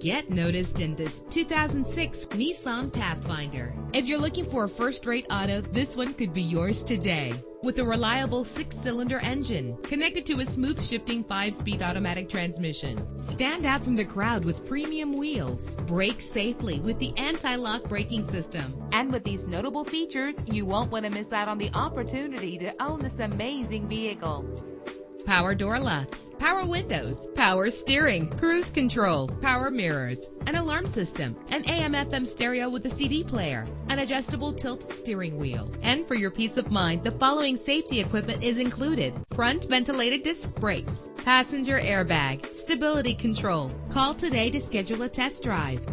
Get noticed in this 2006 Nissan Pathfinder. If you're looking for a first-rate auto, this one could be yours today. With a reliable six-cylinder engine connected to a smooth shifting five-speed automatic transmission. Stand out from the crowd with premium wheels. Brake safely with the anti-lock braking system. And with these notable features, you won't want to miss out on the opportunity to own this amazing vehicle power door locks, power windows, power steering, cruise control, power mirrors, an alarm system, an AM FM stereo with a CD player, an adjustable tilt steering wheel. And for your peace of mind, the following safety equipment is included. Front ventilated disc brakes, passenger airbag, stability control. Call today to schedule a test drive.